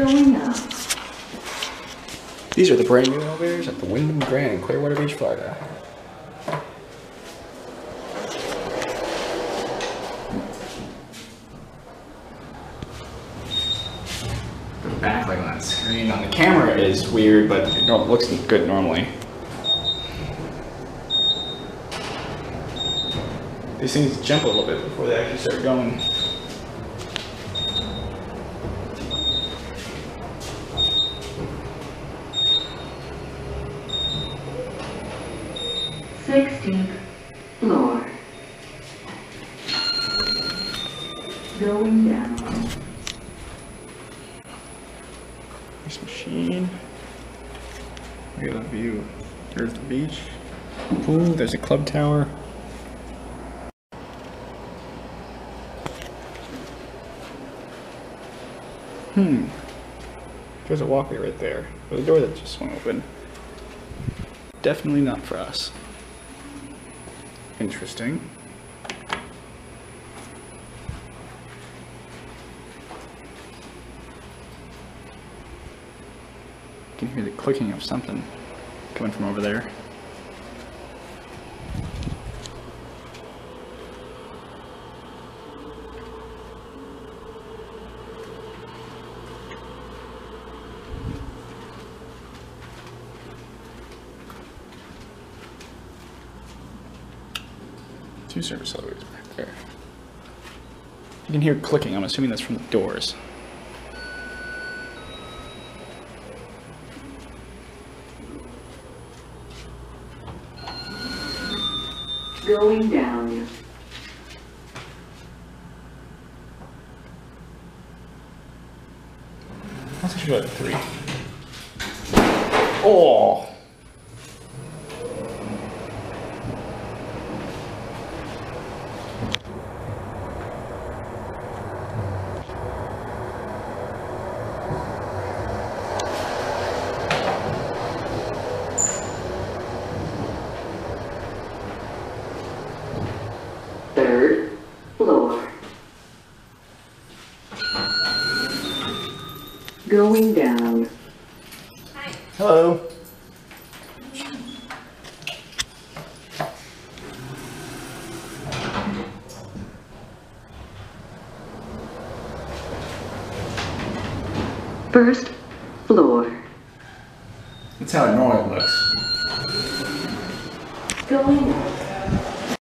Going. These are the brand new elevators at the Wyndham Grand in Clearwater Beach, Florida. The backlight on the screen on the camera is weird, but it looks good normally. These things jump a little bit before they actually start going. Sixteenth floor. Going down. This machine. Look at the view. There's the beach. Pool. There's a club tower. Hmm. There's a walkway right there. There's a door that just swung open. Definitely not for us. Interesting. You can hear the clicking of something coming from over there. Two service elevators back there. You can hear clicking. I'm assuming that's from the doors. Going down. Let's go at three. Oh. Third floor. Going down. Hello. First floor. That's how it normally looks. Going.